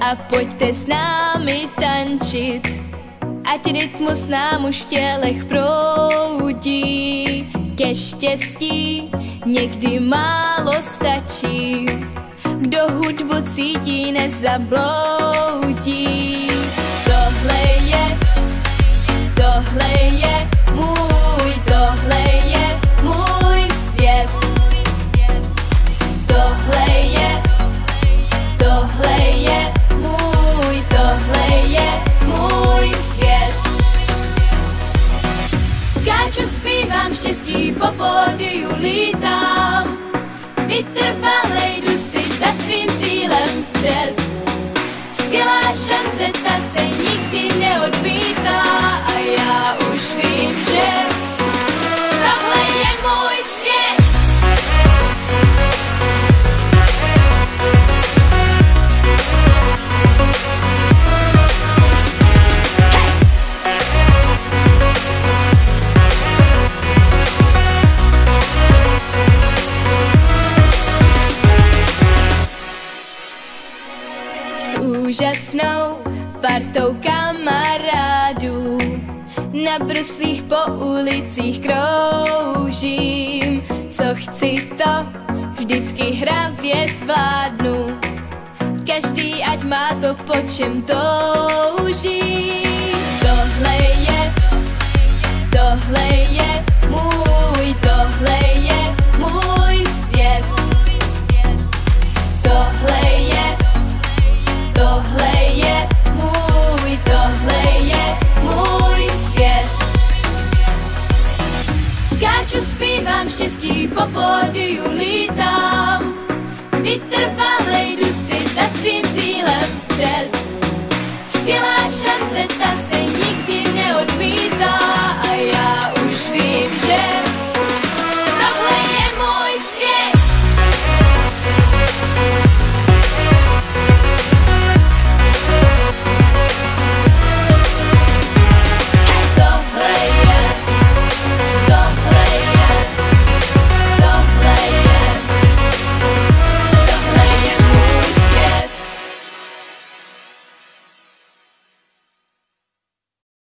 a pojďte s námi tančit. Ať rytmus nám už v tělech proudí, ke štěstí někdy málo stačí. Kdo hudbu cítí, nezabloudí. Tohle je, štěstí, po pódiu lítám. Vytrvalej jdu si za svým cílem vpřed. Skvělá šance, ta se nikdy neodmítá úžasnou partou kamarádů. Na bruslích po ulicích kroužím, co chci to vždycky hravě zvládnu. Každý ať má to, po čem touží. skáču, zpívám, štěstí po pódiu lítám. Vytrvalý jdu si za svým cílem vpřed. Skvělá šance, ta si